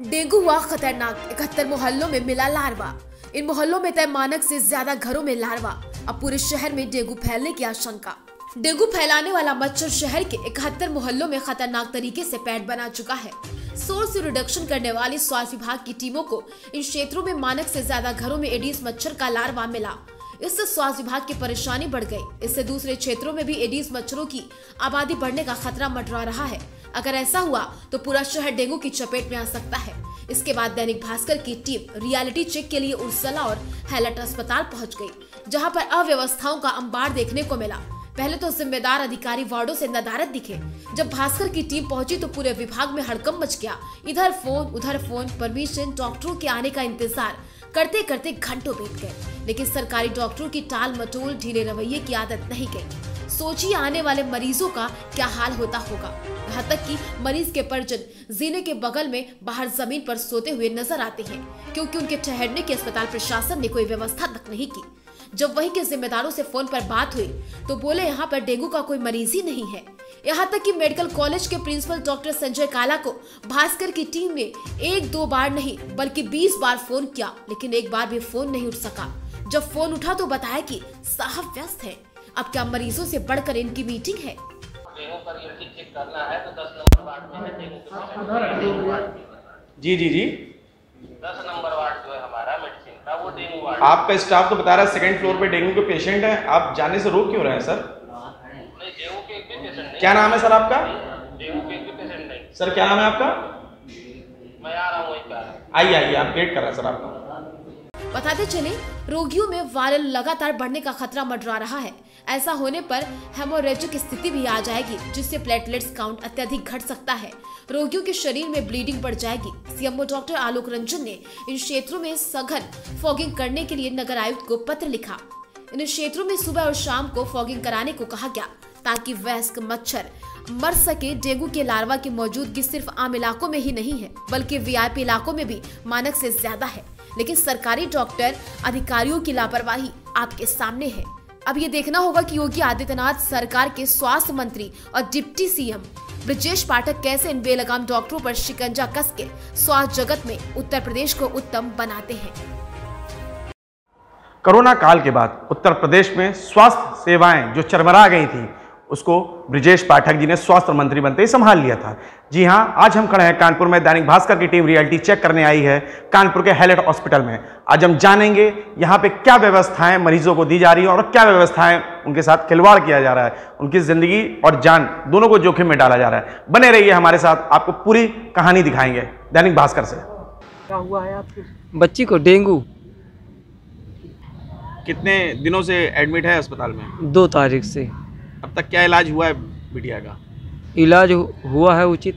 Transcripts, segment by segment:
Dengue हुआ खतरनाक, इकहत्तर मोहल्लों में मिला लार्वा। इन मोहल्लों में तय मानक से ज़्यादा घरों में लार्वा। अब पूरे शहर में डेंगू फैलने की आशंका। डेंगू फैलाने वाला मच्छर शहर के इकहत्तर मोहल्लों में खतरनाक तरीके से पैड बना चुका है। सोर्स रिडक्शन करने वाली स्वास्थ्य विभाग की टीमों को इन क्षेत्रों में मानक से ज़्यादा घरों में एडीज मच्छर का लार्वा मिला। इससे स्वास्थ्य विभाग की परेशानी बढ़ गई। इससे दूसरे क्षेत्रों में भी एडीज मच्छरों की आबादी बढ़ने का खतरा मंडरा रहा है। अगर ऐसा हुआ तो पूरा शहर डेंगू की चपेट में आ सकता है। इसके बाद दैनिक भास्कर की टीम रियलिटी चेक के लिए उर्सला और हैलट अस्पताल पहुँच गई, जहाँ पर अव्यवस्थाओं का अंबार देखने को मिला। पहले तो जिम्मेदार अधिकारी वार्डो से नदारत दिखे। जब भास्कर की टीम पहुँची तो पूरे विभाग में हड़कम मच गया। इधर फ़ोन, उधर फ़ोन, परमिशन, डॉक्टरों के आने का इंतज़ार करते करते घंटों बीत गए। लेकिन सरकारी डॉक्टरों की टाल मटोल, ढीले रवैये की आदत नहीं गई। सोचिए आने वाले मरीजों का क्या हाल होता होगा। यहाँ तक कि मरीज़ के परिजन जीने के बगल में बाहर ज़मीन पर सोते हुए नज़र आते हैं, क्योंकि उनके ठहरने की अस्पताल प्रशासन ने कोई व्यवस्था तक नहीं की। जब वहीं के जिम्मेदारों से फ़ोन पर बात हुई तो बोले यहाँ पर डेंगू का कोई मरीज़ ही नहीं है। यहाँ तक कि मेडिकल कॉलेज के प्रिंसिपल डॉक्टर संजय काला को भास्कर की टीम ने एक दो बार नहीं, बल्कि बीस बार फ़ोन किया, लेकिन एक बार भी फ़ोन नहीं उठ सका। जब फ़ोन उठा तो बताया कि साहब व्यस्त है। अब क्या मरीजों से बढ़कर इनकी मीटिंग है? डेंगू का रियलिटी चेक करना है तो दस नंबर वार्ड में है डेंगू के पेशेंट डेंगू वार्ड में जी जी जी। दस नंबर वार्ड जो है हमारा मेडिसिन का वो डेंगू वार्ड आपका स्टाफ तो बता रहा है सेकंड फ्लोर पे डेंगू के पेशेंट हैं। आप जाने से रोक क्यों रहे हैं सर नहीं डेंगू के भी पेशेंट नहीं क्या नाम है सर आपका? डेंगू के भी पेशेंट नहीं सर क्या नाम है आपका? मैं आ रहा हूँ वहीं पे आ रहा हूँ आइए आइए आप वेट कर रहे हैं सर आपका। बताते चले, रोगियों में वायरल लगातार बढ़ने का खतरा मंडरा रहा है। ऐसा होने पर हेमोरेजिक स्थिति भी आ जाएगी, जिससे प्लेटलेट्स काउंट अत्यधिक घट सकता है। रोगियों के शरीर में ब्लीडिंग बढ़ जाएगी। सीएमओ डॉक्टर आलोक रंजन ने इन क्षेत्रों में सघन फॉगिंग करने के लिए नगर आयुक्त को पत्र लिखा। इन क्षेत्रों में सुबह और शाम को फॉगिंग कराने को कहा गया, ताकि वयस्क मच्छर मर सके। डेंगू के लार्वा की मौजूदगी सिर्फ़ आम इलाकों में ही नहीं है, बल्कि वीआईपी इलाकों में भी मानक से ज़्यादा है। लेकिन सरकारी डॉक्टर, अधिकारियों की लापरवाही आपके सामने है। अब ये देखना होगा कि योगी आदित्यनाथ सरकार के स्वास्थ्य मंत्री और डिप्टी सीएम ब्रजेश पाठक कैसे इन बेलगाम डॉक्टरों पर शिकंजा कस के स्वास्थ्य जगत में उत्तर प्रदेश को उत्तम बनाते हैं। कोरोना काल के बाद उत्तर प्रदेश में स्वास्थ्य सेवाएँ जो चरमरा गई थी उसको ब्रिजेश पाठक जी ने स्वास्थ्य मंत्री बनते ही संभाल लिया था। जी हाँ आज हम खड़े हैं कानपुर में। दैनिक भास्कर की टीम रियलिटी चेक करने आई है कानपुर के हेलेट हॉस्पिटल में। आज हम जानेंगे यहाँ पे क्या व्यवस्थाएँ मरीजों को दी जा रही है और क्या व्यवस्थाएँ उनके साथ खिलवाड़ किया जा रहा है। उनकी ज़िंदगी और जान दोनों को जोखिम में डाला जा रहा है। बने रहिए हमारे साथ आपको पूरी कहानी दिखाएँगे दैनिक भास्कर से। क्या हुआ है आपके? बच्ची को डेंगू। कितने दिनों से एडमिट है अस्पताल में? दो तारीख से। अब तक क्या इलाज हुआ है बिटिया का? इलाज हुआ है उचित।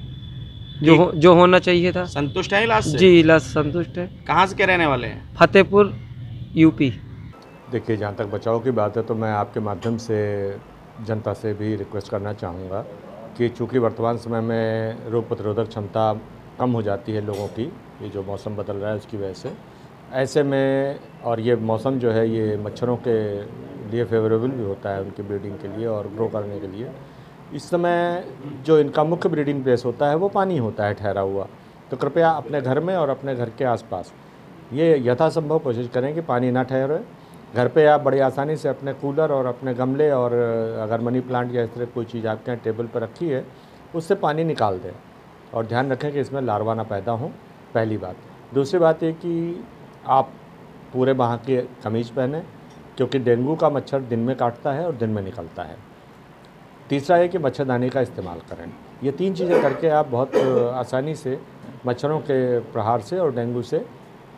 जो। हो, जो होना चाहिए था। संतुष्ट है इलाज से? जी इलाज संतुष्ट है। कहाँ से के रहने वाले हैं? फतेहपुर यूपी। देखिए जहाँ तक बचाव की बात है तो मैं आपके माध्यम से जनता से भी रिक्वेस्ट करना चाहूँगा कि चूँकि वर्तमान समय में रोग प्रतिरोधक क्षमता कम हो जाती है लोगों की ये जो मौसम बदल रहा है उसकी वजह से ऐसे में और ये मौसम जो है ये मच्छरों के लिए फेवरेबल भी होता है उनकी ब्रीडिंग के लिए और ग्रो करने के लिए। इस समय जो इनका मुख्य ब्रीडिंग प्लेस होता है, वो पानी होता है, ठहरा हुआ। तो कृपया अपने घर में और अपने घर के आसपास। ये यथासंभव कोशिश करें कि पानी ना ठहरे। घर पे आप बड़ी आसानी से अपने कूलर और अपने गमले और, अगर मनी प्लांट या इस तरह कोई चीज़ आपके यहाँ टेबल पर रखी है, उससे पानी निकाल दें। और ध्यान रखें कि इसमें लार्वा ना पैदा हो, पहली बात। दूसरी बात ये कि आप पूरे बाह की कमीज पहने क्योंकि डेंगू का मच्छर दिन में काटता है और दिन में निकलता है। तीसरा है कि मच्छरदानी का इस्तेमाल करें। ये तीन चीज़ें करके आप बहुत आसानी से मच्छरों के प्रहार से और डेंगू से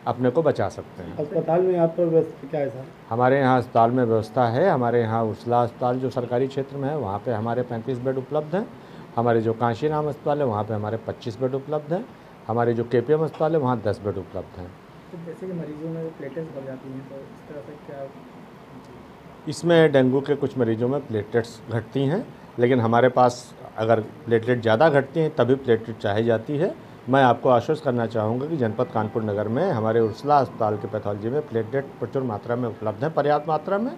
अपने को बचा सकते हैं। अस्पताल में यहाँ पर व्यवस्था क्या है सर? हमारे यहाँ अस्पताल में व्यवस्था है। हमारे यहाँ उसला अस्पताल जो सरकारी क्षेत्र में है वहाँ पे हमारे 35 बेड उपलब्ध हैं। हमारे जो कांशी नाम अस्पताल है वहाँ पे हमारे 25 बेड उपलब्ध हैं। हमारे जो के अस्पताल है वहाँ 10 बेड उपलब्ध हैं। तो जैसे कि मरीजों में प्लेटेट्स बढ़ जाती हैं तो इस तरह से क्या इसमें डेंगू के कुछ मरीजों में प्लेटलेट्स घटती हैं, लेकिन हमारे पास अगर प्लेटलेट ज़्यादा घटती हैं, तभी प्लेटलेट चाही जाती है। मैं आपको आश्वस्त करना चाहूँगा कि जनपद कानपुर नगर में हमारे उर्सला अस्पताल के पैथोलॉजी में प्लेटलेट प्रचुर मात्रा में उपलब्ध है, पर्याप्त मात्रा में,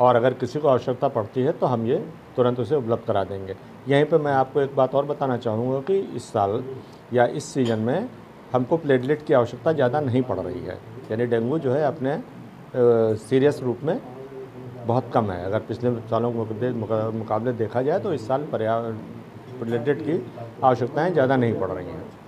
और अगर किसी को आवश्यकता पड़ती है तो हम ये तुरंत उसे उपलब्ध करा देंगे। यहीं पर मैं आपको एक बात और बताना चाहूँगा कि इस साल या इस सीज़न में हमको प्लेटलेट की आवश्यकता ज़्यादा नहीं पड़ रही है। यानी डेंगू जो है अपने सीरियस रूप में बहुत कम है। अगर पिछले सालों के मुकाबले- देखा जाए तो इस साल पर्यावरण रिलेटेड की आवश्यकताएँ ज़्यादा नहीं पड़ रही हैं।